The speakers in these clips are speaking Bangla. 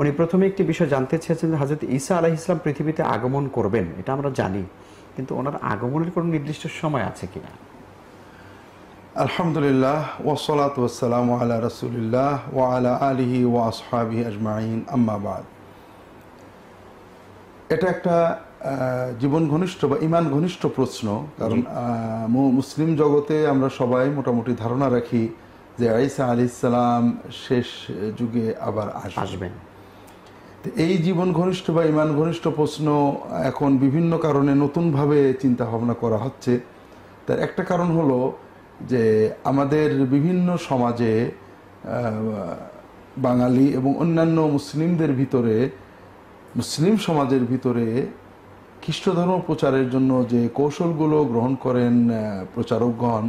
উনি প্রথমে একটি বিষয় জানতে চেয়েছেন যে হজরত ঈসা আলাহ ইসলাম পৃথিবীতে আগমন করবেন এটা আমরা জানি। কিন্তু ওনার আগমনের কোনো নির্দিষ্ট সময় আছে কিনা? আলহামদুলিল্লাহ ওসলাত ওসালাম আলা রসুলিল্লাহ ওয়ালা আলিহি ও আসহাবি আজমাইন আম্মাবাদ এটা একটা জীবন ঘনিষ্ঠ বা ইমান ঘনিষ্ঠ প্রশ্ন কারণ মুসলিম জগতে আমরা সবাই মোটামুটি ধারণা রাখি যে আইসা আলি ইসালাম শেষ যুগে আবার আসবেন। এই জীবন ঘনিষ্ঠ বা ইমান ঘনিষ্ঠ প্রশ্ন এখন বিভিন্ন কারণে নতুনভাবে চিন্তা ভাবনা করা হচ্ছে। তার একটা কারণ হলো যে আমাদের বিভিন্ন সমাজে বাঙালি এবং অন্যান্য মুসলিমদের ভিতরে, মুসলিম সমাজের ভিতরে খ্রিস্ট ধর্ম প্রচারের জন্য যে কৌশলগুলো গ্রহণ করেন প্রচারকগণ,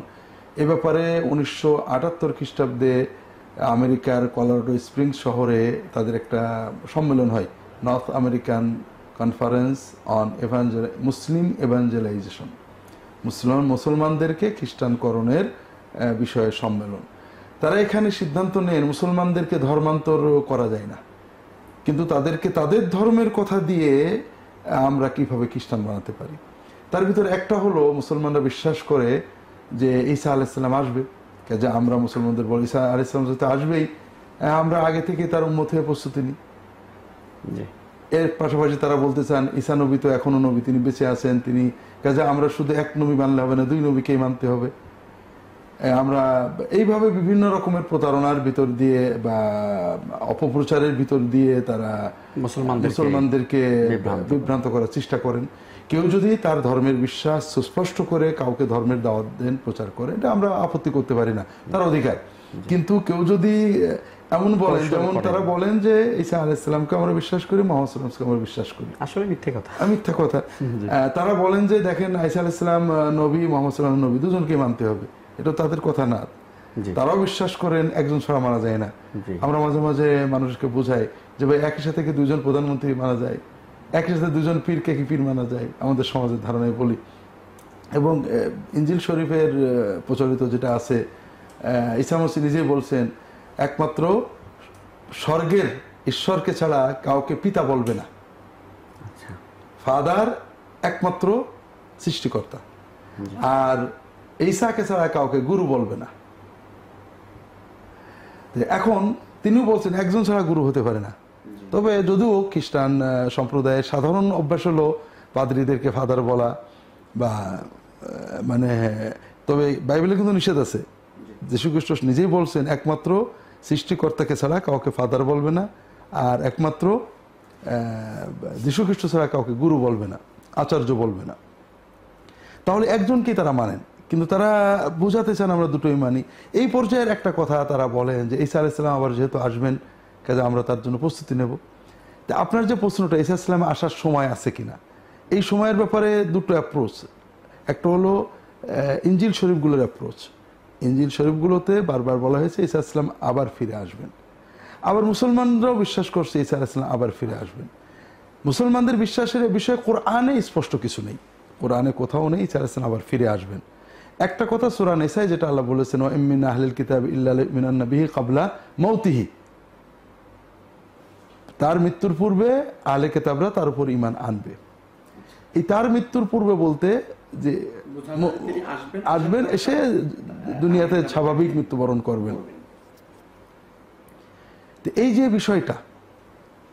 এ ব্যাপারে উনিশশো আটাত্তর খ্রিস্টাব্দে আমেরিকার কলোরাডো স্প্রিং শহরে তাদের একটা সম্মেলন হয়। North American conference on evangel Muslim evangelization মুসলমান মুসলমানদেরকে খ্রিস্টানকরণের বিষয়ে সম্মেলন। তারা এখানে সিদ্ধান্ত নেন, মুসলমানদেরকে ধর্মান্তর করা যায় না। কিন্তু তাদেরকে তাদের ধর্মের কথা দিয়ে আমরা কীভাবে খ্রিস্টান বানাতে পারি? তার ভিতরে একটা হলো, মুসলমানরা বিশ্বাস করে যে ঈসা আলাইসাল্লাম আসবে। যে আমরা মুসলমানদের বলি আর ইসলাম তো আসবেই আমরা আগে থেকে তার উন্মত হয়ে প্রস্তুতি নিই। এর পাশাপাশি তারা বলতে চান ঈসা নবী তো এখনও নবী তিনি বেঁচে আছেন তিনি কাজে আমরা শুধু এক নবী মানলে হবে না দুই নবীকেই মানতে হবে। আমরা এইভাবে বিভিন্ন রকমের প্রতারণার ভিতর দিয়ে বা অপপ্রচারের ভিতর দিয়ে তারা মুসলমানদেরকে মুসলমানদেরকে বিভ্রান্ত করার চেষ্টা করেন। কেউ যদি তার ধর্মের বিশ্বাস সুস্পষ্ট করে কাউকে ধর্মের দাওয়াত দেন প্রচার করে এটা আমরা আপত্তি করতে পারি না। তার অধিকার। কিন্তু কেউ যদি এমন বলেন যেমন তারা বলেন যে ঈসা আলাইসালামকে আমরা বিশ্বাস করি মোহাম্মদ সাল্লামকে আমরা বিশ্বাস করি। আসলে মিথ্যে কথা। মিথ্যা কথা। তারা বলেন যে দেখেন আইসা আলাইসালাম আহ, নবী মোহাম্মদ নবী দুজনকে মানতে হবে। এটা তাদের কথা না। তারাও বিশ্বাস করেন একজন ছাড়া মারা যায় না। আমরা মাঝে মাঝে মানুষকে বোঝাই যে ভাই একই সাথে কি দুজন প্রধানমন্ত্রী মারা যায়? একই সাথে দুজন পীরকে কি পীর মানা যায়? আমাদের সমাজের ধারণায় বলি। এবং ইঞ্জিল শরীফের প্রচলিত যেটা আছে ঈসা নিজেই বলছেন একমাত্র স্বর্গের ঈশ্বরকে ছাড়া কাউকে পিতা বলবে না। আচ্ছা। ফাদার একমাত্র সৃষ্টিকর্তা। আর ঈসাকে ছাড়া কাউকে গুরু বলবে না। এখন তিনিও বলছেন একজন ছাড়া গুরু হতে পারে না। তবে যদিও খ্রিস্টান সম্প্রদায়ের সাধারণ অভ্যাস হলো পাদ্রীদেরকে ফাদার বলা বা মানে তবে বাইবেলে কিন্তু নিষেধ আছে। যীশু খ্রিস্ট নিজেই বলছেন একমাত্র সৃষ্টিকর্তাকে ছাড়া কাউকে ফাদার বলবে না আর একমাত্র যীশু খ্রিস্ট ছাড়া কাউকে গুরু বলবে না আচার্য বলবে না। তাহলে একজনকেই তারা মানেন? কিন্তু তারা বোঝাতে চান আমরা দুটোই মানি। এই পর্যায়ের একটা কথা তারা বলেন যে ঈসা আলাইসাল্লাম আবার যেহেতু আসবেন, কাজে আমরা তার জন্য প্রস্তুতি নেব। তা আপনার যে প্রশ্নটা, ঈসা ইসলাম আসার সময় আছে কিনা? এই সময়ের ব্যাপারে দুটো অ্যাপ্রোচ একটা হলো ইঞ্জিল শরীফগুলোর অ্যাপ্রোচ ইঞ্জিল শরীফগুলোতে বারবার বলা হয়েছে, ঈসা ইসলাম আবার ফিরে আসবেন। আবার মুসলমানরাও বিশ্বাস করছে, ঈসা আলাইসাল্লাম আবার ফিরে আসবেন। মুসলমানদের বিশ্বাসের বিষয়ে কোরআনে স্পষ্ট কিছু নেই। কোরআনে কোথাও নেই, ঈসা আলাইসাল্লাম আবার ফিরে আসবেন। একটা কথা সুরা নেসাই যেটা আল্লাহ বলেছেন ও ইমিন আহলিল কিতাব মিনান কাবলা মৌতিহি তার মৃত্যুর পূর্বে আহলে কেতাবরা তার উপর ইমান আনবে। এই তার মৃত্যুর পূর্বে বলতে যে আসবেন, এসে দুনিয়াতে স্বাভাবিক মৃত্যুবরণ করবেন। এই যে বিষয়টা,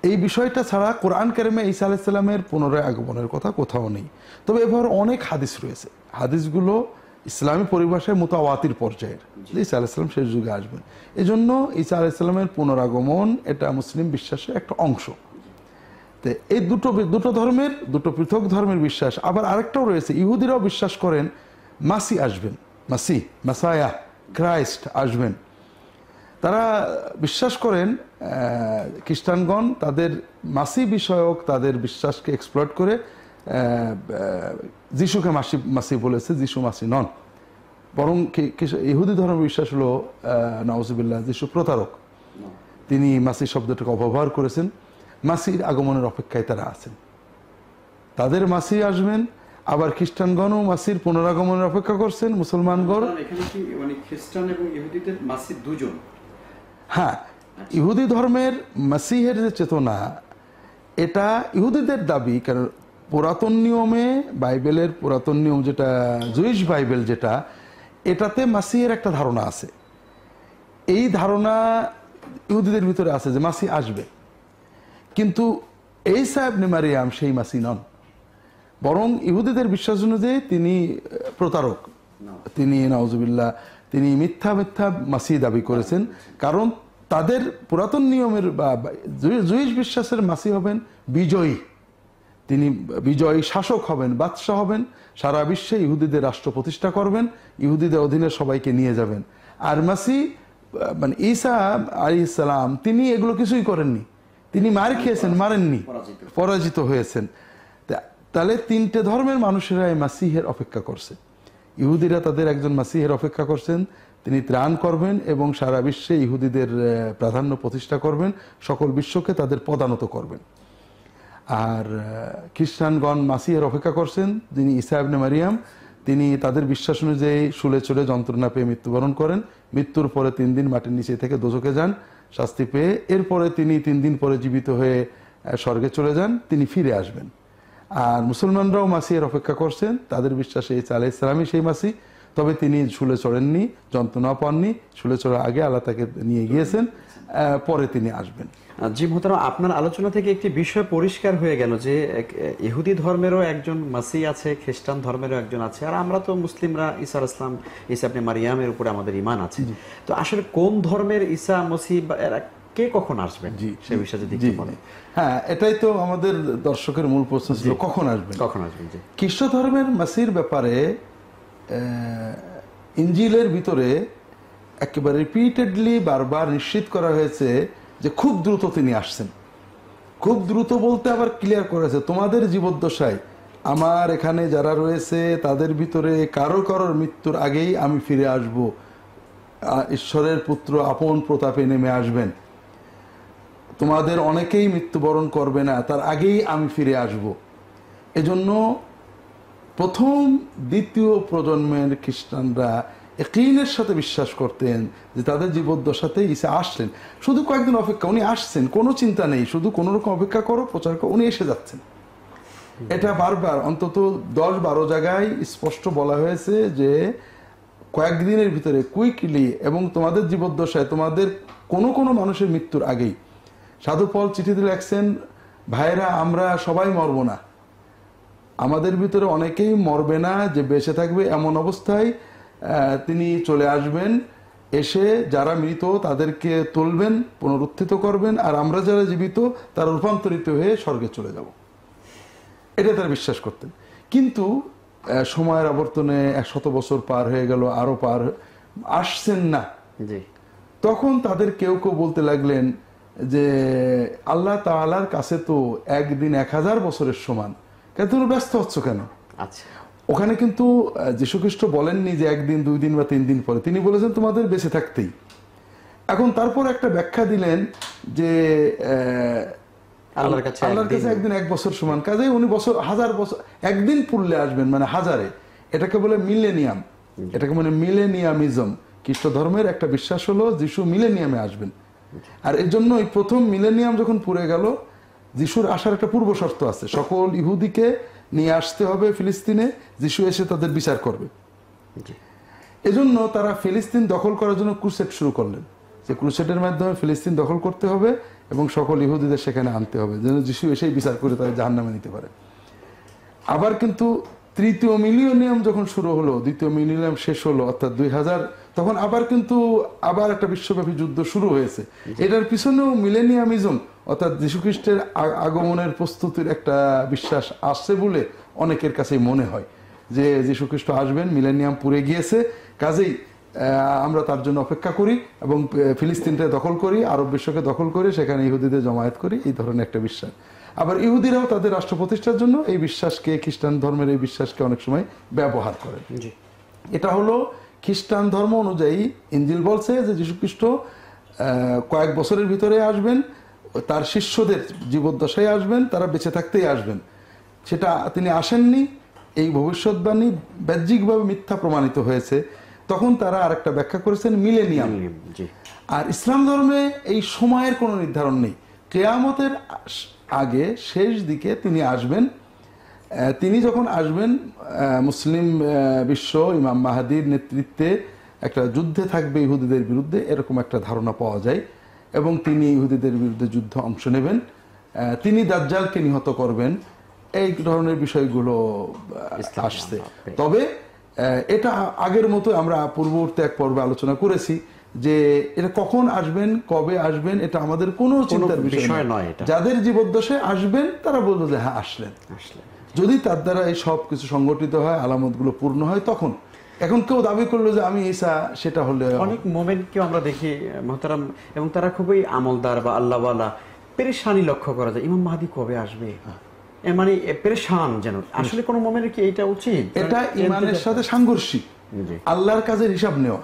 এই বিষয়টা ছাড়া কোরআন কারিমে ঈসা আলাইসাল্লামের পুনরায় আগমনের কথা কোথাও নেই। তবে এবার অনেক হাদিস রয়েছে। হাদিসগুলো ইসলামী পরিভাষায় মোতাওয়াতির পর্যায়ের। যে ঈসা আলাইসাল্লাম শেষ যুগে আসবেন। এই জন্য ঈসা আলাইসাল্লামের পুনরাগমন এটা মুসলিম বিশ্বাসের একটা অংশ। তো এই দুটো দুটো ধর্মের দুটো পৃথক ধর্মের বিশ্বাস। আবার আরেকটাও রয়েছে ইহুদিরাও বিশ্বাস করেন মাসি আসবেন মাসি মাসায়া ক্রাইস্ট আসবেন। তারা বিশ্বাস করেন খ্রিস্টানগণ তাদের মাসি বিষয়ক তাদের বিশ্বাসকে এক্সপ্লয়েট করে যিশুকে মাসি মাসি বলেছে যিশু মাসি নন। বরং ইহুদি ধর্মের বিশ্বাস হলো নওয়াজবিল্লাহ যিশু প্রতারক। তিনি মাসি শব্দটাকে অপব্যবহার করেছেন। মাসির আগমনের অপেক্ষায় তারা আছেন। তাদের মাসি আসবেন আবার খ্রিস্টানগণও মাসির পুনরাগমনের অপেক্ষা করছেন মুসলমানগণ। মানে খ্রিস্টান এবং ইহুদিদের মাসিদ দুজন? হ্যাঁ ইহুদি ধর্মের মাসিহের যে চেতনা এটা ইহুদিদের দাবি কারণ পুরাতন নিয়মে, বাইবেলের পুরাতন নিয়ম যেটা, জুইশ বাইবেল যেটা, এটাতে মাসিহের একটা ধারণা আছে। এই ধারণা ইহুদিদের ভিতরে আছে যে মাসি আসবে। কিন্তু এই সাহেব মারিয়াম সেই মাসি নন। বরং ইহুদিদের বিশ্বাস অনুযায়ী তিনি প্রতারক। তিনি নওজুবিল্লাহ তিনি মিথ্যা মিথ্যা মাসি দাবি করেছেন। কারণ তাদের পুরাতন নিয়মের বা জুইশ বিশ্বাসের মাসি হবেন বিজয়ী। তিনি বিজয়ী শাসক হবেন, বাদশাহ হবেন, সারা বিশ্বে ইহুদিদের রাষ্ট্র প্রতিষ্ঠা করবেন, ইহুদিদের অধীনে সবাইকে নিয়ে যাবেন। আর মাসি মানে ঈসা আলী ইসলাম তিনি এগুলো কিছুই করেননি। তিনি মার খেয়েছেন, মারেননি, পরাজিত হয়েছেন। তাহলে তিনটে ধর্মের মানুষেরা এই মাসিহের অপেক্ষা করছে। ইহুদিরা তাদের একজন মাসিহের অপেক্ষা করছেন, তিনি ত্রাণ করবেন এবং সারা বিশ্বে ইহুদিদের প্রাধান্য প্রতিষ্ঠা করবেন, সকল বিশ্বকে তাদের পদানত করবেন। আর খ্রিস্টানগণ মাসিহের অপেক্ষা করছেন, যিনি ইসা ইবনে মারিয়াম, তিনি তাদের বিশ্বাস অনুযায়ী শুলে চলে যন্ত্রণা পেয়ে মৃত্যুবরণ করেন। মৃত্যুর পরে তিন দিন মাটির নিচে থেকে দোজকে যান, শাস্তি পেয়ে এরপরে তিনি তিন দিন পরে জীবিত হয়ে স্বর্গে চলে যান, তিনি ফিরে আসবেন। আর মুসলমানরাও মাসিহের অপেক্ষা করছেন, তাদের বিশ্বাসে ইসা আলাহ ইসলামই সেই মাসি। তবে তিনি শুলে চড়েননি যন্ত্রণা পাননি, শুলে চড়ার আগে আল্লাহ তাকে নিয়ে গিয়েছেন। পরে তিনি আসবেন। জি মোহতারাম আপনার আলোচনা থেকে একটি বিষয় পরিষ্কার হয়ে গেল যে ইহুদি ধর্মেরও একজন মাসি আছে খ্রিস্টান ধর্মেরও একজন আছে আর আমরা তো মুসলিমরা ঈসা ইসলাম সালাম ঈসা আপনি মারিয়ামের উপরে আমাদের ইমান আছে। তো আসলে কোন ধর্মের ঈসা মসি বা এরা কে কখন আসবেন? জি, সে বিষয়ে যদি হ্যাঁ এটাই তো আমাদের দর্শকের মূল প্রশ্ন ছিল কখন আসবেন? কখন আসবেন জি। খ্রিস্ট ধর্মের মাসির ব্যাপারে ইঞ্জিলের ভিতরে একেবারে রিপিটেডলি বারবার নিশ্চিত করা হয়েছে যে খুব দ্রুত তিনি আসছেন। খুব দ্রুত বলতে আবার ক্লিয়ার করেছে, তোমাদের জীবদ্দশায় আমার এখানে যারা রয়েছে, তাদের ভিতরে কারও কারোর মৃত্যুর আগেই আমি ফিরে আসব। ঈশ্বরের পুত্র আপন প্রতাপে নেমে আসবেন। তোমাদের অনেকেই মৃত্যুবরণ করবে না, তার আগেই আমি ফিরে আসব। এজন্য প্রথম, দ্বিতীয় প্রজন্মের খ্রিস্টানরা একইনের সাথে বিশ্বাস করতেন যে তাদের জীবদ্দশাতে ঈসা আসলেন। শুধু কয়েকদিন অপেক্ষা, উনি আসছেন, কোনো চিন্তা নেই, শুধু কোনো রকম অপেক্ষা করো, প্রচার করো, উনি এসে যাচ্ছেন। এটা বারবার, অন্তত দশ বারো জায়গায় স্পষ্ট বলা হয়েছে যে কয়েকদিনের ভিতরে, কুইকলি এবং তোমাদের জীবদ্দশায়, তোমাদের কোনো কোনো মানুষের মৃত্যুর আগেই। সাধু পল চিঠিতে লেখছেন ভাইরা আমরা সবাই মরব না। আমাদের ভিতরে অনেকেই মরবে না যে বেঁচে থাকবে এমন অবস্থায় তিনি চলে আসবেন এসে যারা মৃত তাদেরকে তুলবেন পুনরুত্থিত করবেন আর আমরা যারা জীবিত তারা রূপান্তরিত হয়ে স্বর্গে চলে যাব। এটা তারা বিশ্বাস করতেন। কিন্তু সময়ের আবর্তনে এক শত বছর পার হয়ে গেল আরও পার আসছেন না। তখন তাদের কেউ কেউ বলতে লাগলেন যে আল্লাহ তাআলার কাছে তো একদিন এক হাজার বছরের সমান। কেন তুমি ব্যস্ত হচ্ছ কেন? আচ্ছা। ওখানে কিন্তু যীশুখ্রিস্ট বলেননি যে একদিন দুই দিন বা তিন দিন পরে। তিনি বলেছেন তোমাদের বেঁচে থাকতেই। এখন তারপর একটা ব্যাখ্যা দিলেন যে আল্লাহর কাছে আল্লাহর কাছে একদিন- একদিন এক বছর সমান। কাজে উনি বছর হাজার বছর একদিন পুরলে আসবেন মানে হাজারে। এটাকে বলে মিলেনিয়াম। এটাকে মানে মিলেনিয়ামিজম। খ্রিস্ট ধর্মের একটা বিশ্বাস হলো যিশু মিলেনিয়ামে আসবেন। আর এর জন্য প্রথম মিলেনিয়াম যখন পুরে গেল যিশুর আসার একটা পূর্ব শর্ত আছে। সকল ইহুদিকে নিয়ে আসতে হবে ফিলিস্তিনে যিশু এসে তাদের বিচার করবে। এজন্য তারা ফিলিস্তিন দখল করার জন্য ক্রুসেট শুরু করলেন। যে ক্রুসেটের মাধ্যমে ফিলিস্তিন দখল করতে হবে এবং সকল ইহুদিদের সেখানে আনতে হবে যেন যিশু এসেই বিচার করে তাদের জাহান্নামে নিতে পারে। আবার কিন্তু তৃতীয় মিলিয়নিয়াম যখন শুরু হলো দ্বিতীয় মিলিয়নিয়াম শেষ হলো অর্থাৎ দুই হাজার তখন আবার কিন্তু আবার একটা বিশ্বব্যাপী যুদ্ধ শুরু হয়েছে। এটার পিছনেও মিলেনিয়ামিজম অর্থাৎ যীশুখ্রিস্টের আগমনের প্রস্তুতির একটা বিশ্বাস আসছে বলে অনেকের কাছেই মনে হয় যে যীশুখ্রিস্ট আসবেন মিলেনিয়াম পুড়ে গিয়েছে কাজেই আমরা তার জন্য অপেক্ষা করি এবং ফিলিস্তিনটা দখল করি আরব বিশ্বকে দখল করি সেখানে ইহুদিদের জমায়েত করি এই ধরনের একটা বিশ্বাস। আবার ইহুদিরাও তাদের রাষ্ট্র প্রতিষ্ঠার জন্য এই বিশ্বাসকে খ্রিস্টান ধর্মের এই বিশ্বাসকে অনেক সময় ব্যবহার করে এটা হলো খ্রিস্টান ধর্ম অনুযায়ী ইঞ্জিল বলছে যে যীশুখ্রিস্ট কয়েক বছরের ভিতরে আসবেন তার শিষ্যদের জীবদ্দশায় আসবেন তারা বেঁচে থাকতেই আসবেন। সেটা তিনি আসেননি এই ভবিষ্যৎবাণী বাহ্যিকভাবে মিথ্যা প্রমাণিত হয়েছে। তখন তারা আরেকটা ব্যাখ্যা করেছেন মিলেনিয়াম। আর ইসলাম ধর্মে এই সময়ের কোনো নির্ধারণ নেই। কেয়ামতের আগে শেষ দিকে তিনি আসবেন তিনি যখন আসবেন মুসলিম বিশ্ব ইমাম মাহাদির নেতৃত্বে একটা যুদ্ধে থাকবে ইহুদিদের বিরুদ্ধে এরকম একটা ধারণা পাওয়া যায় এবং তিনি ইহুদিদের বিরুদ্ধে যুদ্ধ অংশ নেবেন। তিনি দাজ্জালকে নিহত করবেন। এই ধরনের বিষয়গুলো আসছে। তবে আহ, এটা আগের মতো আমরা পূর্ববর্তী এক পর্বে আলোচনা করেছি যে এটা কখন আসবেন কবে আসবেন এটা আমাদের কোনো চিন্তার বিষয় নয়। যাদের জীবদ্দশায় আসবেন তারা বলব যে হ্যাঁ আসলেন। আসলে যদি তার দ্বারা এই সব কিছু সংগঠিত হয় আলামতগুলো পূর্ণ হয় তখন। এখন কেউ দাবি করল যে আমি ঈসা সেটা হলে অনেক মোমেন্টকেও আমরা দেখি মহতারাম এবং তারা খুবই আমলদার বা আল্লাহওয়ালা। পেরেশানি লক্ষ্য করা যায় ইমাম মাহাদি কবে আসবে? মানে পেরেশান যেন। আসলে কোনো মোমেন্টের কি এটা উচিত? এটা ইমানের সাথে সাংঘর্ষিক। আল্লাহর কাজের হিসাব নেওয়া।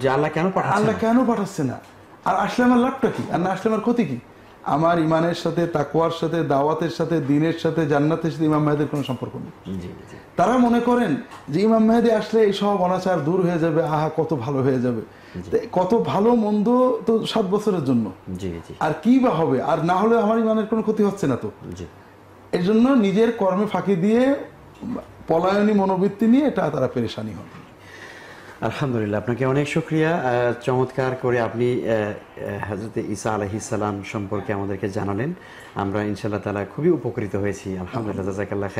যে আল্লাহ কেন পাঠাচ্ছে আল্লাহ কেন পাঠাচ্ছে না? আর আসলে আমার লাভটা কি? আর না আসলে আমার ক্ষতি কি? আমার ইমানের সাথে তাকুয়ার সাথে দাওয়াতের সাথে দিনের সাথে জান্নাতের সাথে ইমাম মেহেদের কোনো সম্পর্ক নেই। তারা মনে করেন যে ইমাম মেহেদি আসলে এই সব অনাচার দূর হয়ে যাবে আহা কত ভালো হয়ে যাবে। কত ভালো মন্দ তো সাত বছরের জন্য। জি জি। আর কি বা হবে? আর না হলে আমার ইমানের কোনো ক্ষতি হচ্ছে না তো? এর জন্য নিজের কর্মে ফাঁকি দিয়ে পলায়নী মনোবৃত্তি নিয়ে এটা তারা পেরেশানি হবে আলহামদুলিল্লাহ আপনাকে অনেক শুক্রিয়া। আহ, চমৎকার করে আপনি হজরত ইসা আলহিসাল্লাম সম্পর্কে আমাদেরকে জানালেন। আমরা ইনশাল্লাহ তালা খুবই উপকৃত হয়েছি। আলহামদুলিল্লাহ জাজাকাল্লাহ